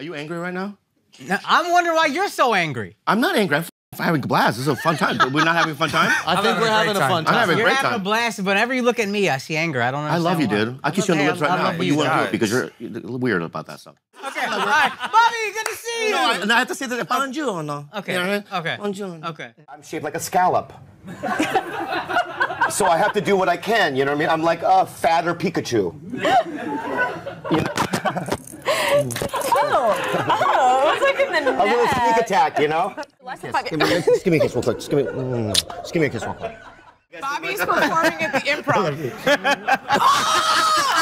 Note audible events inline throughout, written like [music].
Are you angry right now? Now, I'm wondering why you're so angry. I'm not angry. I'm having a blast. This is a fun time. But we're not having a fun time. [laughs] I think having we're a having a fun I'm time. having a You're great having time. a blast, but whenever you look at me, I see anger. I don't understand. I love you, why. dude. I kiss you on the lips right now, but you you, wouldn't do it because you're, you're weird about that stuff. Okay, all right. Bobby, good to see you. No, I, and I have to say that buongiorno. Okay, You know what I mean? okay, Buongiorno. okay. I'm shaped like a scallop. so I have to do what I can, you know what I mean? I'm like a fatter Pikachu. [laughs] [laughs] Oh, it's like in the A little sneak attack, you know? Less if Give me, just give me a kiss real quick. Just give me, mm, just give me a kiss real quick. Bobby's performing at the improv. [laughs]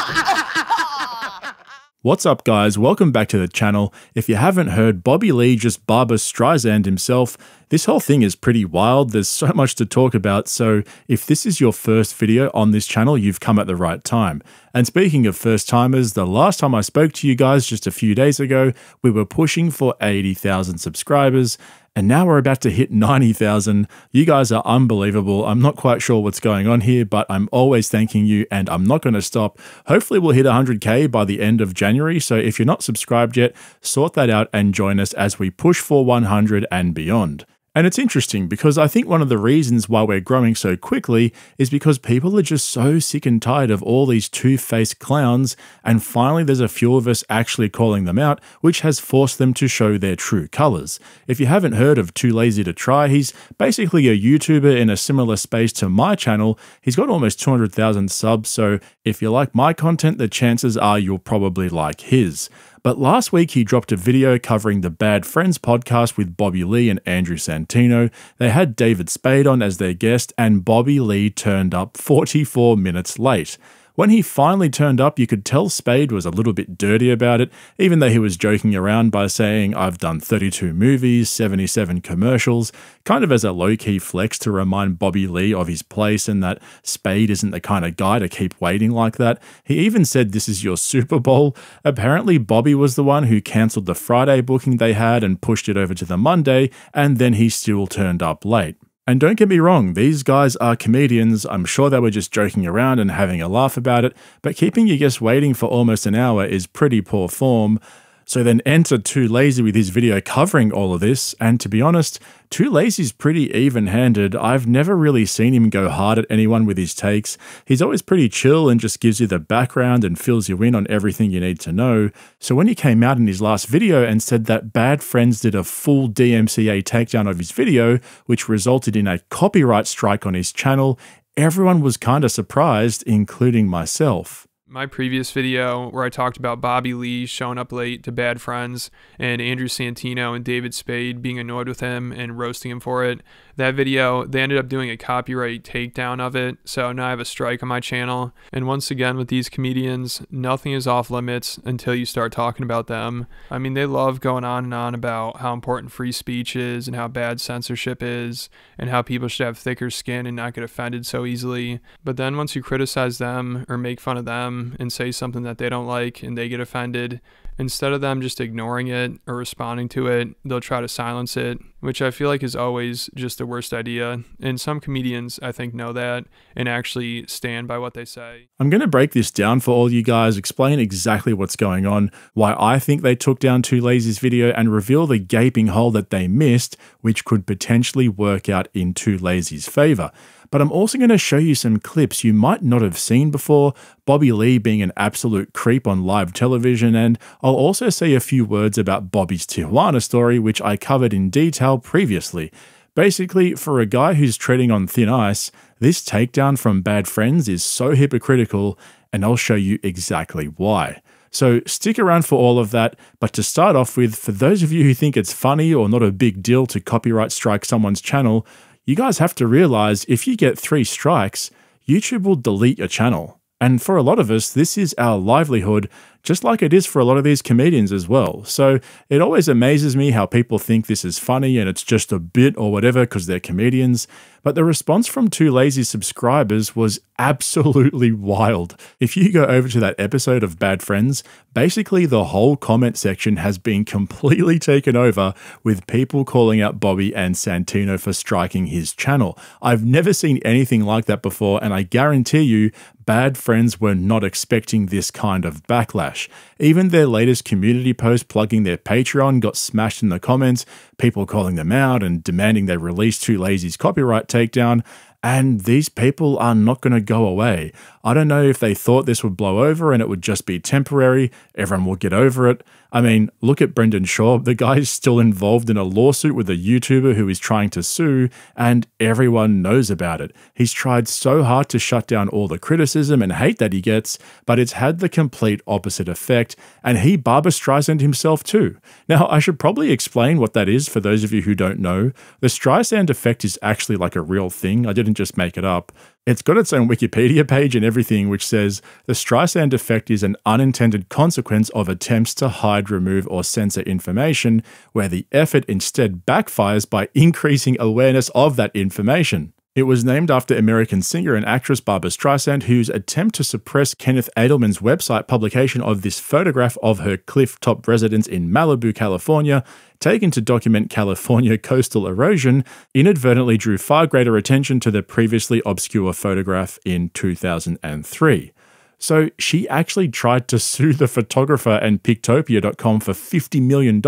What's up, guys? Welcome back to the channel. If you haven't heard, Bobby Lee just Barbra Streisand himself. This whole thing is pretty wild. There's so much to talk about. So, if this is your first video on this channel, you've come at the right time. And speaking of first timers, the last time I spoke to you guys just a few days ago, we were pushing for 80,000 subscribers. And now we're about to hit 90,000. You guys are unbelievable. I'm not quite sure what's going on here, but I'm always thanking you and I'm not going to stop. Hopefully, we'll hit 100K by the end of January. So if you're not subscribed yet, sort that out and join us as we push for 100 and beyond. And it's interesting because I think one of the reasons why we're growing so quickly is because people are just so sick and tired of all these two faced clowns, and finally there's a few of us actually calling them out, which has forced them to show their true colors. If you haven't heard of Too Lazy to Try, he's basically a YouTuber in a similar space to my channel. He's got almost 200,000 subs, so if you like my content, the chances are you'll probably like his. But last week he dropped a video covering the Bad Friends podcast with Bobby Lee and Andrew Santino. They had David Spade on as their guest, and Bobby Lee turned up 44 minutes late. When he finally turned up, you could tell Spade was a little bit dirty about it, even though he was joking around by saying, I've done 32 movies, 77 commercials, kind of as a low key flex to remind Bobby Lee of his place and that Spade isn't the kind of guy to keep waiting like that. He even said, This is your Super Bowl. Apparently, Bobby was the one who cancelled the Friday booking they had and pushed it over to the Monday, and then he still turned up late. And don't get me wrong, these guys are comedians. I'm sure they were just joking around and having a laugh about it, but keeping your guests waiting for almost an hour is pretty poor form. So then enter Too Lazy with his video covering all of this, and to be honest, Too Lazy's pretty even handed. I've never really seen him go hard at anyone with his takes. He's always pretty chill and just gives you the background and fills you in on everything you need to know. So when he came out in his last video and said that Bad Friends did a full DMCA takedown of his video, which resulted in a copyright strike on his channel, everyone was kind of surprised, including myself my previous video where I talked about Bobby Lee showing up late to Bad Friends and Andrew Santino and David Spade being annoyed with him and roasting him for it. That video, they ended up doing a copyright takedown of it, so now I have a strike on my channel. And once again, with these comedians, nothing is off limits until you start talking about them. I mean, they love going on and on about how important free speech is and how bad censorship is and how people should have thicker skin and not get offended so easily. But then once you criticize them or make fun of them, and say something that they don't like and they get offended, instead of them just ignoring it or responding to it, they'll try to silence it, which I feel like is always just the worst idea. And some comedians, I think, know that and actually stand by what they say. I'm going to break this down for all you guys, explain exactly what's going on, why I think they took down Too Lazy's video, and reveal the gaping hole that they missed, which could potentially work out in Too Lazy's favor but I'm also going to show you some clips you might not have seen before, Bobby Lee being an absolute creep on live television, and I'll also say a few words about Bobby's Tijuana story, which I covered in detail previously. Basically, for a guy who's treading on thin ice, this takedown from Bad Friends is so hypocritical, and I'll show you exactly why. So stick around for all of that. But to start off with, for those of you who think it's funny or not a big deal to copyright strike someone's channel, you guys have to realize if you get three strikes, YouTube will delete your channel. And for a lot of us, this is our livelihood, just like it is for a lot of these comedians as well. So it always amazes me how people think this is funny and it's just a bit or whatever because they're comedians. But the response from Too Lazy subscribers was absolutely [laughs] wild. If you go over to that episode of Bad Friends, basically the whole comment section has been completely taken over with people calling out Bobby and Santino for striking his channel. I've never seen anything like that before, and I guarantee you, Bad Friends were not expecting this kind of backlash. Trash. Even their latest community post plugging their Patreon got smashed in the comments, people calling them out and demanding they release Too Lazy's copyright takedown. And these people are not going to go away. I don't know if they thought this would blow over and it would just be temporary, everyone will get over it. I mean, look at Brendan Schaub. The guy is still involved in a lawsuit with a YouTuber who is trying to sue, and everyone knows about it. He's tried so hard to shut down all the criticism and hate that he gets, but it's had the complete opposite effect, and he Barbra Streisand himself too. Now, I should probably explain what that is for those of you who don't know. The Streisand effect is actually like a real thing, I didn't just make it up. It's got its own Wikipedia page and everything, which says the Streisand effect is an unintended consequence of attempts to hide, remove, or censor information, where the effort instead backfires by increasing awareness of that information. It was named after American singer and actress Barbra Streisand, whose attempt to suppress Kenneth Adelman's website publication of this photograph of her cliff top residence in Malibu, California, taken to document California [laughs] coastal erosion, inadvertently drew far greater attention to the previously obscure photograph in 2003. So she actually tried to [laughs] sue the photographer and Pictopia.com for $50 million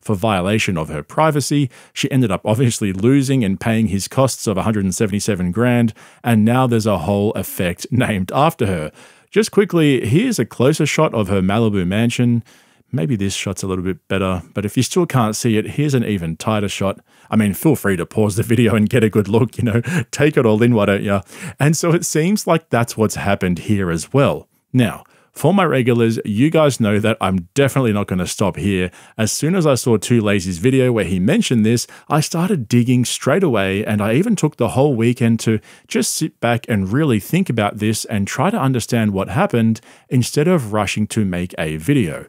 for violation of her privacy. She ended up obviously losing and paying his costs of 177 grand, and now there's a whole effect [laughs] named after her. Just quickly, here's a closer shot of her Malibu mansion. Maybe this shot's a little bit better, but if you still can't see it, here's an even tighter shot. I mean, feel free to pause the video and get a good look, you know, [laughs] take it all in, why don't you? And so it seems like that's what's happened here as well. Now, for my regulars, you guys know that I'm definitely not going to stop here. As soon as I saw Too Lazy's video where he mentioned this, I started digging straight away, and I even took the whole weekend to just sit back and really think about this and try to understand what happened instead of rushing to make a video.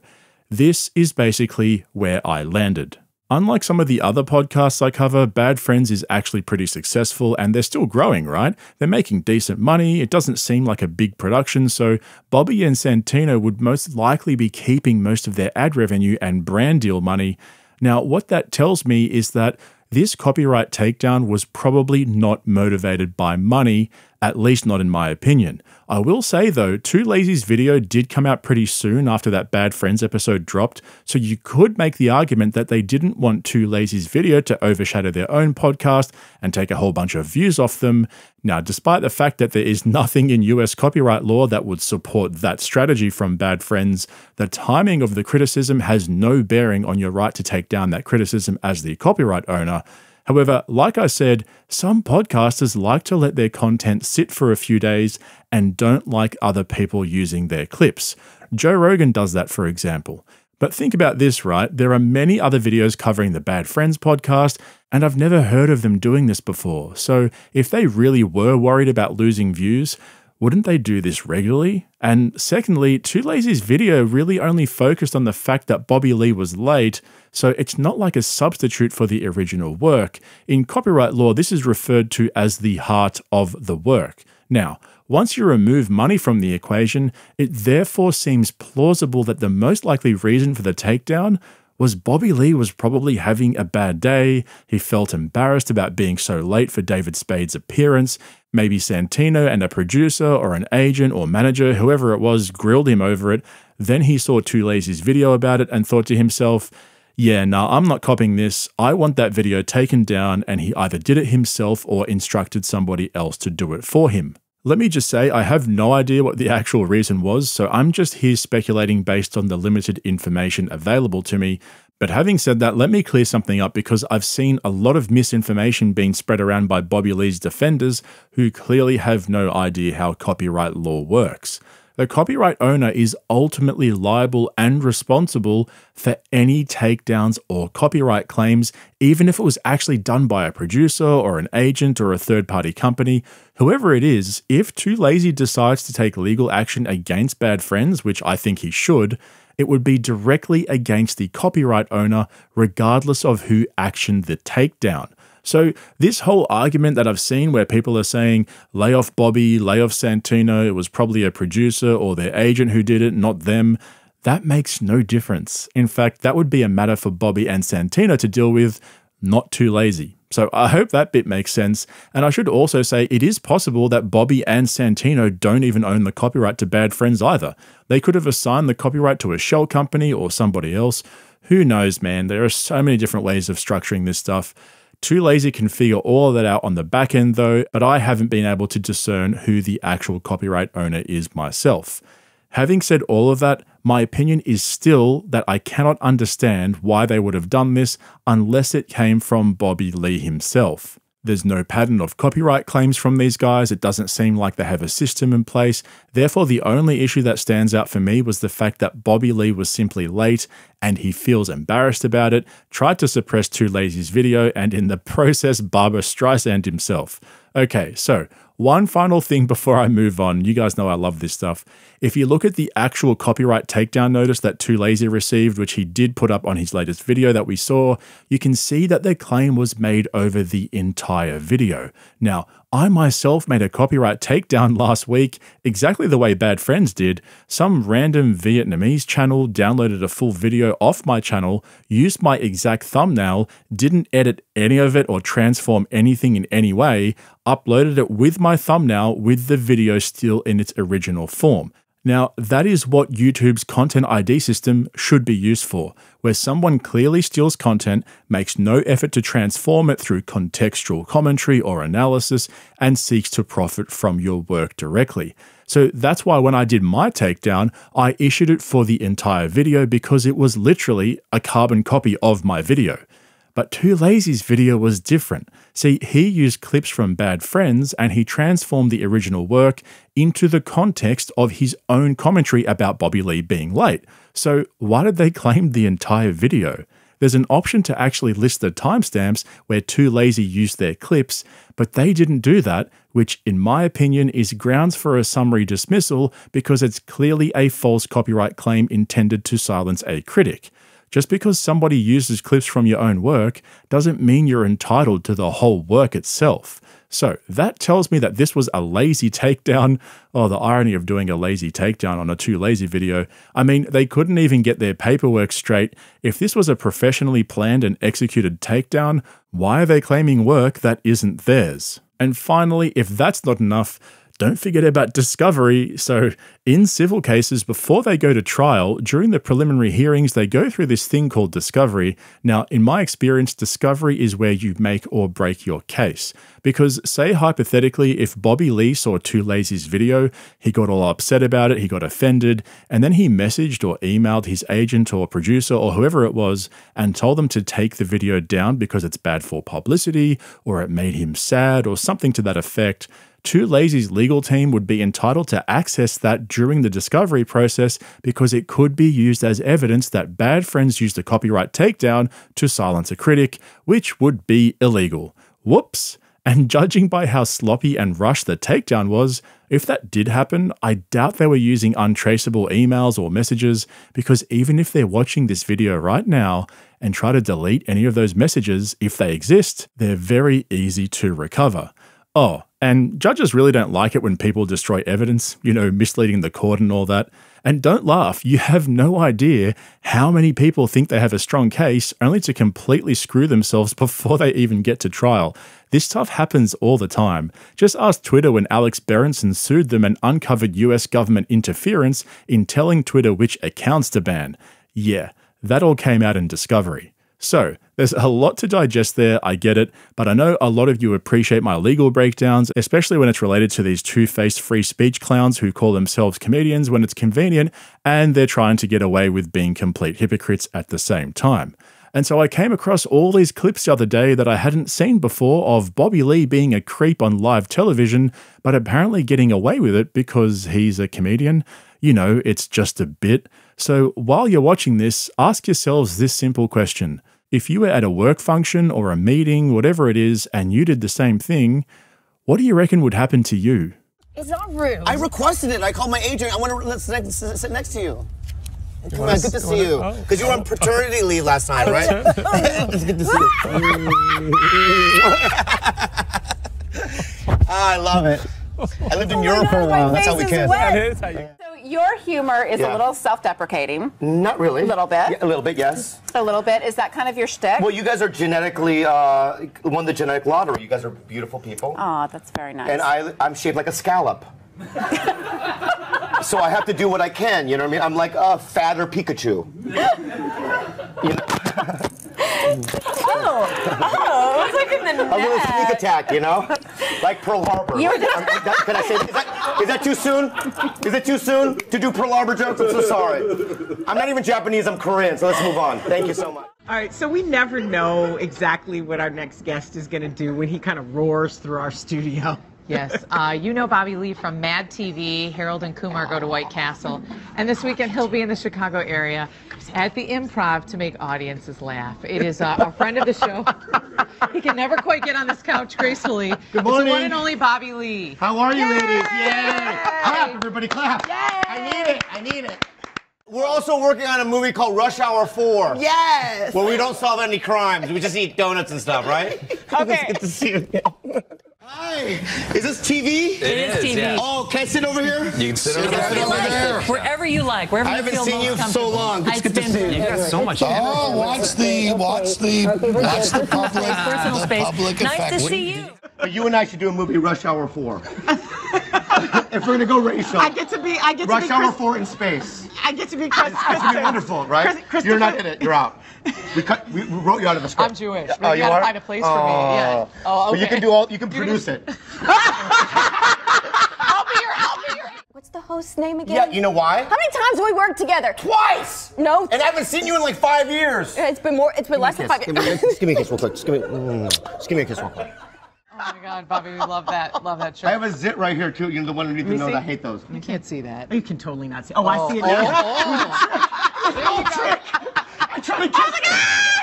This is basically where I landed. Unlike some of the other podcasts I cover, Bad Friends is actually pretty successful and they're still growing, right? They're making decent money. It doesn't seem like a big production, so Bobby and Santino would most likely be keeping most of their ad revenue and brand deal money. Now, what that tells me is that this copyright takedown was probably not motivated by money, at least not in my opinion. I will say though, Too Lazy's video did come out pretty soon after that Bad Friends episode dropped, so you could make the argument that they didn't want Too Lazy's video to overshadow their own podcast and take a whole bunch of views off them. Now, despite the fact that there is nothing in US copyright law that would support that strategy from Bad Friends, the timing of the criticism has no bearing on your right to take down that criticism as the copyright owner. However, like I said, some podcasters like to let their content sit for a few days and don't like other people using their clips. Joe Rogan does that, for example. But think about this, right? There are many other videos covering the Bad Friends podcast, and I've never heard of them doing this before. So if they really were worried about losing views, wouldn't they do this regularly? And secondly, Too Lazy's video really only focused on the fact that Bobby Lee was late, so it's not like a substitute for the original work. In copyright law, this is referred to as the heart of the work. Now, once you remove money from the equation, it therefore seems plausible that the most likely reason for the takedown was Bobby Lee was probably having a bad day. He felt embarrassed about being so late for David Spade's appearance. Maybe Santino and a producer or an agent or manager, whoever it was, grilled him over it. Then he saw Too Lazy's video about it and thought to himself, yeah, no, nah, I'm not copying this. I want that video taken down, and he either did it himself or instructed somebody else to do it for him. Let me just say, I have no idea what the actual reason was, so I'm just here speculating based on the limited information available to me. But having said that, let me clear something up because I've seen a lot of misinformation being spread around by Bobby Lee's defenders who clearly have no idea how copyright law works the copyright owner is ultimately liable and responsible for any takedowns or copyright claims, even if it was actually done by a producer or an agent or a third party company. Whoever it is, if Too Lazy decides to take legal action against Bad Friends, which I think he should, it would be directly against the copyright owner, regardless of who actioned the takedown. So, this whole argument that I've seen where people are saying, lay off Bobby, lay off Santino, it was probably a producer or their agent who did it, not them, that makes no difference. In fact, that would be a matter for Bobby and Santino to deal with, not too lazy. So I hope that bit makes sense. And I should also say it is possible that Bobby and Santino don't even own the copyright to Bad Friends either. They could have assigned the copyright to a shell company or somebody else. Who knows, man? There are so many different ways of structuring this stuff. Too Lazy can figure all of that out on the back end though, but I haven't been able to discern who the actual copyright owner is myself. Having said all of that, my opinion is still that I cannot understand why they would have done this unless it came from Bobby Lee himself. There's no pattern of copyright claims from these guys. It doesn't seem like they have a system in place. Therefore, the only issue that stands out for me was the fact that Bobby Lee was simply late and he feels embarrassed about it, tried to suppress Too Lazy's video, and in the [laughs] process, Barbra Streisand himself. Okay, so one final thing before I move on. You guys know I love this stuff. If you look at the actual copyright takedown notice that Too Lazy received, which he did put up on his latest video that we saw, you can see that their claim was made over the entire video. Now, I myself made a copyright takedown [laughs] last week, exactly the way Bad Friends did. Some random Vietnamese channel downloaded a full video off my channel, used my exact thumbnail, didn't edit any of it or transform anything in any way, uploaded it with my thumbnail with the video still in its original form. Now, that is what YouTube's Content ID system should be used for, where someone clearly steals content, makes no effort to transform it through contextual commentary or analysis, and seeks to profit from your work directly. So that's why when I did my takedown, I issued it for the entire video because it was literally a carbon copy of my video. But Too Lazy's video was different. See, he used clips from Bad Friends and he transformed the original work into the context of his own commentary about Bobby Lee being late. So, why did they [laughs] claim the entire video? There's an option to actually list the timestamps where Too Lazy used their clips, but they didn't do that, which, in my opinion, is grounds for a summary dismissal because it's clearly a false copyright claim intended to silence a critic. Just because somebody uses clips from your own work doesn't mean you're entitled to the whole work itself. So that tells me that this was a lazy takedown. Oh, the irony of doing a lazy takedown on a too lazy video. I mean, they couldn't even get their paperwork straight. If this was a professionally planned and executed takedown, why are they claiming work that isn't theirs? And finally, if that's not enough, don't forget about discovery. So, in civil cases, before they go to trial, during the preliminary hearings, they go through this thing called discovery. Now, in my experience, discovery is where you make or break your case. Because, say, hypothetically, if Bobby Lee saw Too Lazy's video, he got all upset about it, he got offended, and then he messaged or emailed his agent or producer or whoever it was and told them to take the video down because it's bad for publicity or it made him sad or something to that effect Too Lazy's legal team would be entitled to access that during the discovery process because it could be used as evidence that Bad Friends used a copyright takedown to silence a critic, which would be illegal. Whoops. And judging by how sloppy and rushed the takedown was, if that did happen, I doubt they were using untraceable emails or messages because even if they're watching this video right now and try to delete any of those messages, if they exist, they're very easy to recover. Oh, and judges really don't like it when people destroy evidence, you know, misleading the court and all that. And don't laugh, you have no idea how many people think they have a strong case only to completely screw themselves [laughs] before they even get to trial. This stuff happens all the time. Just ask Twitter when Alex Berenson sued them and uncovered US government interference in telling Twitter which accounts to ban. Yeah, that all came out in Discovery. So, there's a lot to digest there, I get it, but I know a lot of you appreciate my legal breakdowns, especially when it's related to these two faced free speech clowns who call themselves comedians when it's convenient and they're trying to get away with being complete hypocrites at the same time. And so I came across all these clips the other day that I hadn't seen before of Bobby Lee being a creep on live television, but apparently getting away with it because he's a comedian. You know, it's just a bit. So while you're watching this, ask yourselves this simple question. If you were at a work function or a meeting, whatever it is, and you did the same thing, what do you reckon would happen to you? It's not rude. I requested it. I called my agent. I want to sit, sit next to you. Come on, good to see you. Because you were on paternity leave last night, [laughs] right? it's good to see you. ah, [laughs] I love it. I lived in Oh Europe for a while. That's how we face is kissed. wet. So your humor is Yeah. a little self-deprecating. Not really. A little bit. Yeah, a little bit, yes. A little bit. Is that kind of your shtick? Well, you guys are genetically uh, won the genetic lottery. You guys are beautiful people. Aw, that's very nice. and I, I'm shaped like a scallop. so I have to do what I can. You know what I mean? I'm like a fatter Pikachu. You [laughs] know, Oh, oh, it's like in the a little sneak attack. You know, like Pearl Harbor. You were is that- can I say? Is that, is that too soon? Is it too soon to do Pearl Harbor jokes? I'm so sorry. I'm not even Japanese. I'm Korean. So let's move on. Thank you so much. All right, so we never know exactly what our next guest is going to do when he kind of roars through our studio. Yes, uh, you know Bobby Lee from Mad TV. Harold and Kumar go to White Castle. And this weekend he'll be in the Chicago area at the Improv to make audiences laugh. It is uh, a friend of the show. [laughs] he can never quite get on this couch gracefully. Good morning. It's the one and only Bobby Lee. How are you, ladies? Yay! Clap, everybody, clap. Yay! I need it. I need it. We're also working on a movie called Rush Hour 4. Yes. Where we don't solve any crimes. We just eat donuts and stuff, right? [laughs] [laughs] Okay. Good to see you again. Hi. Is this TV? It is, TV. yeah. Oh, can I sit over here? You can sit over Sit there. over there. Wherever you like, wherever I you haven't feel seen most you so long. It's I good to stand see you. for You got so much. Oh, watch the watch the watch the public [laughs] personal the space. public Nice effect. to see you. But you and I should do a movie, Rush Hour 4. [laughs] if we're gonna go racial. I get to be. I get to Rush be. Hour 4 in space. I get to be. Chris, It's gonna be wonderful, right? Chris- You're not in it. You're out. We cut. We we wrote you out of the script. I'm Jewish. Oh, You you gotta are? find a place for me, yeah. Oh, But you can do all. You can produce it. [laughs] I'll be here. I'll be here. What's the host's name again? Yeah. You know why? How many times have we worked together? Twice. No. And I haven't seen you in like five years. It's been more. It's been less than five Give me, years. just give me a kiss real quick. Just give me, mm, just give me a kiss real quick. Oh my God, Bobby, we love that. Love that show. I have a zit right here too. You're the one who needs to know see? I hate those. you can't see that. You can totally not see. Oh, I oh, see it oh. now. [laughs] Oh, trick. I try to kiss.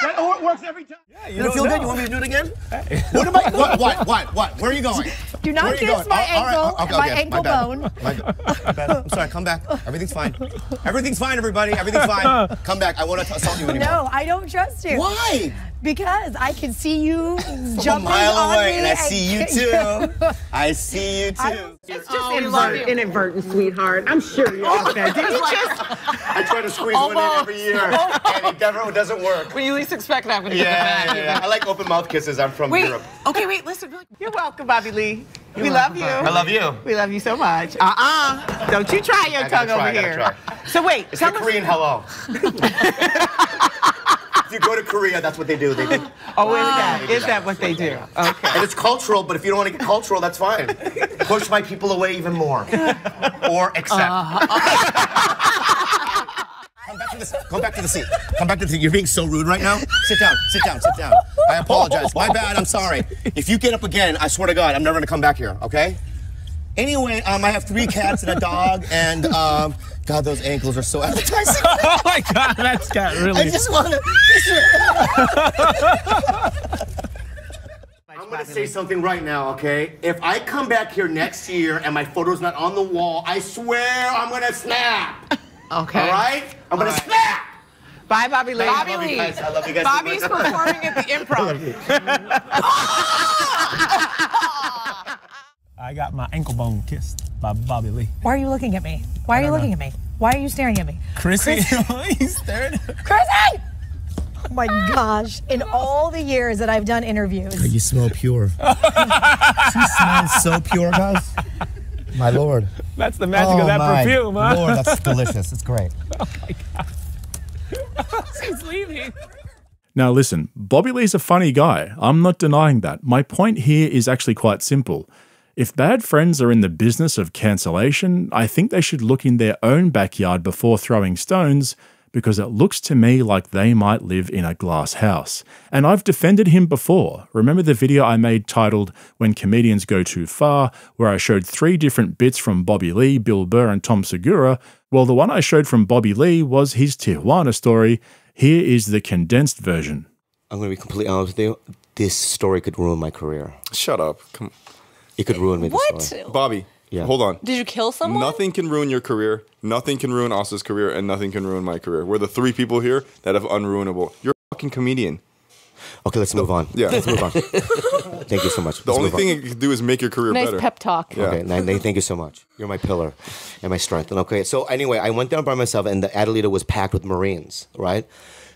That oh, it works every time. Yeah, you, don't feel good? You want me to do it again? What am I? What? What? What? What? Where are you going? Do not Where are you kiss going? my Oh, all right. ankle, Okay, my okay. ankle bad. bone. My, my bad. I'm sorry. Come back. Everything's fine. Everything's fine, everybody. Everything's fine. [laughs] Come back. I won't assault you anymore. No, I don't trust you. Why? Because I can see you From a jumping mile on away, me and I see you and- too. [laughs] I see you too. It's just inadvertent, inadvertent, sweetheart. I'm sure you are. Did you just? I try to squeeze one in every year, and it never doesn't work. When you least expect it, I'm gonna Yeah, get yeah, yeah. I like open mouth kisses. I'm from Wait. Europe. Okay, wait. Listen. You're welcome, Bobby Lee. we love you. I love you. We love you so much. Uh-uh. Don't you try your I gotta tongue try, I over gotta here. try. So wait. It's the us- Korean hello. [laughs] you go to Korea, that's what they do. They [laughs] do. Oh, is that? Is that what they do? Okay. And it's cultural, but if you don't want to get cultural, that's fine. Push my people away even more. Or accept. [laughs] Come back to the Come back to the seat. Come back to the seat. You're being so rude right now. Sit down. Sit down. Sit down. I apologize. My bad. I'm sorry. If you get up again, I swear to God, I'm never gonna come back here. Okay? Anyway, um, I have three cats and a dog, and um, God, those ankles are so appetizing. [laughs] oh my god, that's got really. I just want to. [laughs] I'm gonna say something right now, okay? If I come back here next year and my photo's not on the wall, I swear I'm gonna snap. [laughs] Okay. All right? I'm gonna snap. Bye, Bobby Lee. I love you guys. I love you guys. so Bobby's much. performing at the improv. Oh! I got my ankle bone kissed by Bobby Lee. Why are you looking at me? Why are you looking at me? Why are you staring at me? Chrissy, Chris- he's [laughs] staring. [laughs] Chrissy! Oh my gosh. In all the years that I've done interviews, You smell pure. [laughs] she smells so pure, guys. My lord. That's the magic oh of that oh my perfume, huh? Lord, that's delicious. It's great. Oh my god. He's leaving. Now, listen, Bobby Lee's a funny guy. I'm not denying that. My point here is actually quite simple. If bad friends are in the business of cancellation, I think they should look in their own backyard before throwing stones because it looks to me like they might live in a glass house. And I've defended him before. Remember the video I made titled When Comedians Go Too Far, where I showed three different bits from Bobby Lee, Bill Burr, and Tom Segura? Well, the one I showed from Bobby Lee was his Tijuana story. Here is the condensed version. I'm gonna be completely honest with you. This story could ruin my career. Shut up. Come. It could ruin me. What? This. Bobby, Yeah. hold on. Did you kill someone? Nothing can ruin your career. Nothing can ruin Asa's career, and nothing can ruin my career. We're the three people here that have unruinable. You're a fucking comedian. Okay, let's move on. Yeah. let's move on. [laughs] Thank you so much. The Let's only move on. thing it could do is make your career Nice better. pep talk. Yeah. Okay, Nine, thank you so much. You're my pillar and my strength. And okay, so anyway, I went down by myself, and the Adelita was packed with Marines, right?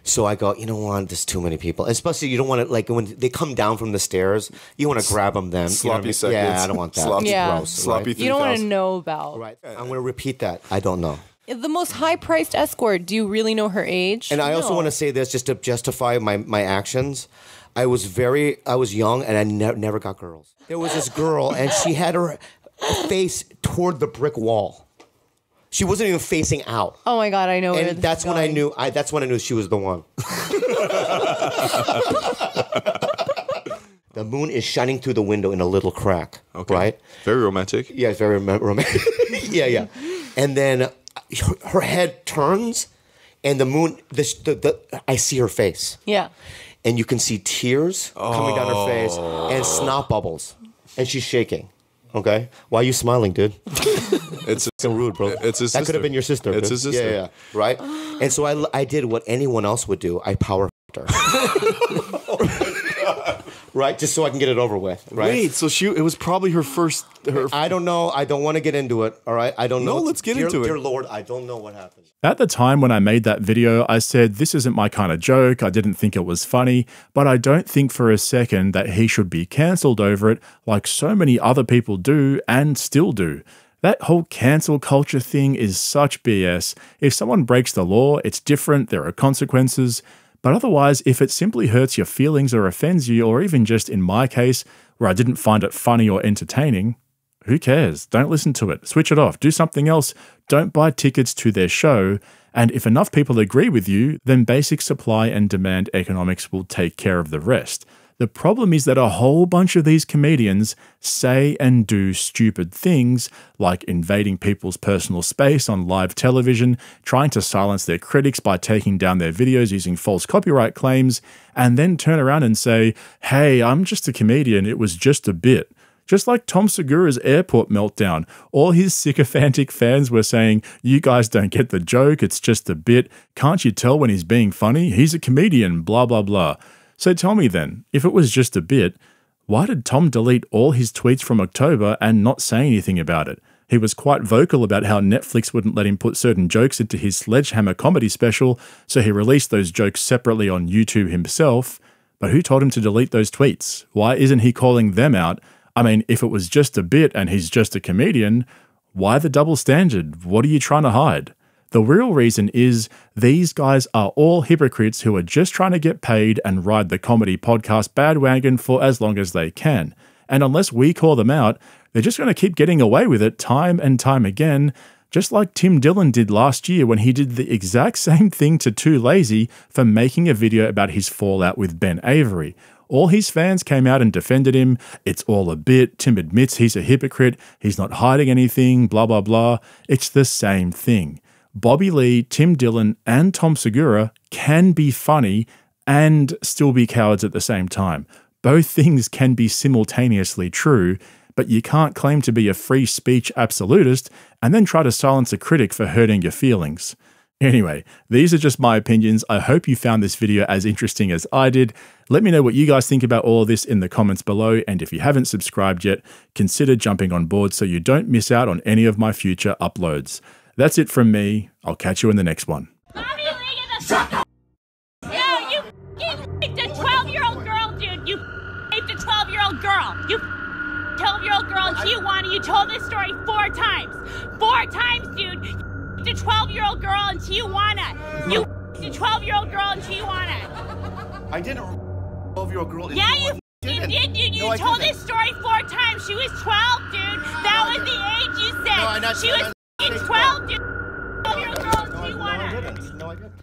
So I go, you know what? There's too many people, especially you don't want to like when they come down from the stairs. You want to grab them. Then you know I Sloppy mean? Yeah. I don't want that. Sloppy- It's Yeah. gross. Sloppy right? You don't want to know about. Right. I'm going to repeat that. I don't know. The most high priced escort, do you really know her age? And I also want to say this just to justify my, my actions. I was very, I was young and I ne- never got girls. There was this girl and she had her face toward the brick wall. She wasn't even facing out. Oh my god, I know where And this that's is when I going. knew. I, that's when I knew she was the one. [laughs] the moon is shining through the window in a little crack. Okay. Right. Very romantic. Yeah, it's very rom- romantic. [laughs] yeah, yeah. And then uh, her, her head turns, and the moon. The, the, the I see her face, Yeah. and you can see tears coming down her face and snot bubbles, and she's shaking. Okay, why are you smiling, dude? [laughs] It's so rude, bro. It's his That could have been your sister. It's dude. his sister. Yeah, yeah, right. And so I, I did what anyone else would do. I power her. [laughs] right, just so I can get it over with. Right. Wait, so she it was probably her first her I don't know. I don't want to get into it. All right. I don't know. No, let's get Dear- into it. Dear Lord, I don't know what happened. At the time when I made that video, I said this isn't my kind of joke. I didn't think it was funny, but I don't think for a second that he should be cancelled over it like so many other people do and still do. That whole cancel culture thing is such BS. If someone breaks the law, it's different, there are consequences. But otherwise, if it simply hurts your feelings or offends you, or even just in my case, where I didn't find it funny or entertaining, who cares? Don't listen to it. Switch it off. Do something else. Don't buy tickets to their show. And if enough people agree with you, then basic supply and demand economics will take care of the rest. The problem is that a whole bunch of these comedians say and do stupid things like invading people's personal space on live television, trying to silence their critics by taking down their videos using false copyright claims, and then turn around and say, Hey, I'm just a comedian, it was just a bit. Just like Tom Segura's airport meltdown, all his sycophantic fans were saying, You guys don't get the joke, it's just a bit. Can't you tell when he's being funny? He's a comedian, blah, blah, blah. So tell me then, if it was just a bit, why did Tom delete all his tweets from October and not say anything about it? He was quite vocal about how Netflix wouldn't let him put certain jokes into his Sledgehammer comedy special, so he released those jokes separately on YouTube himself. But who told him to delete those tweets? Why isn't he calling them out? I mean, if it was just a bit and he's just a comedian, why the double standard? What are you trying to hide? The real reason is these guys are all hypocrites who are just trying to get paid and ride the comedy podcast bandwagon for as long as they can. And unless we call them out, they're just going to keep getting away with it time and time again, just like Tim Dillon did last year when he did the exact [laughs] same thing to Too Lazy for making a video about his fallout with Ben Avery. All his fans came out and defended him. It's all a bit. Tim admits he's a hypocrite. He's not hiding anything, blah, blah, blah. It's the same thing. Bobby Lee, Tim Dillon, and Tom Segura can be funny and still be cowards at the same time. Both [laughs] things can be simultaneously true, but you can't claim to be a free speech absolutist and then try to silence a critic for hurting your feelings. Anyway, these are just my opinions. I hope you found this video as interesting as I did. Let me know what you guys think about all of this in the comments below. And if you haven't subscribed yet, consider jumping on board so you don't miss out on any of my future uploads. That's it from me. I'll catch you in the next one. Yeah, you raped a 12 year old girl, dude. You raped a 12 year old girl. You 12 year old girl in Tijuana. You told this story four times. Four times, dude. You raped a 12 year old girl in Tijuana. You raped a 12 year old girl in Tijuana. I didn't. Twelve year old girl. Yeah, you you did, dude. You No, told this story four times. She was 12, dude. That was the age you said. No, I not- she I was not- f***ing 12, dude. 12 year old girl in Tijuana. No, I didn't.